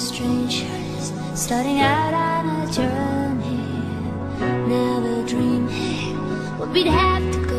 strangers starting out on a journey. Never dreaming what we'd have to.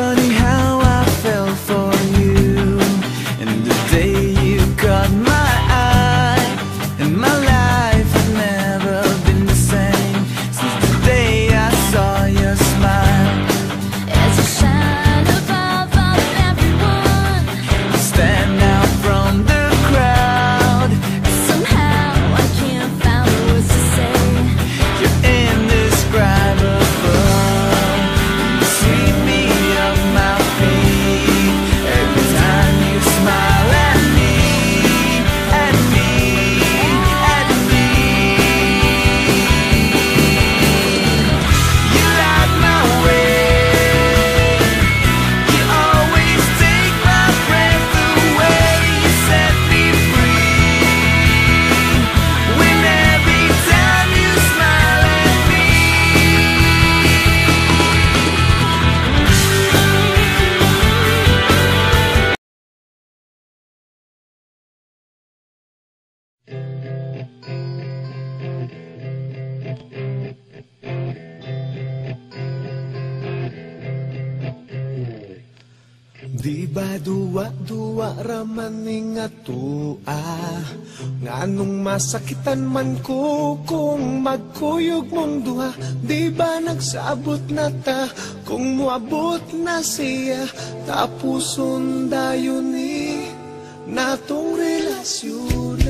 sunny Di ba duwa-duwa raman ni nga nung masakitan man ko kung magkuyog mong duha? Di ba nagsabot na ta kung muabot na siya? Tapos undayon ni natong relasyon.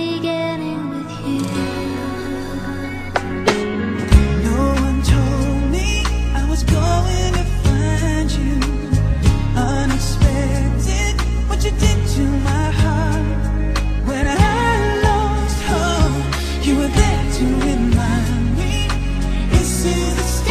see the sky.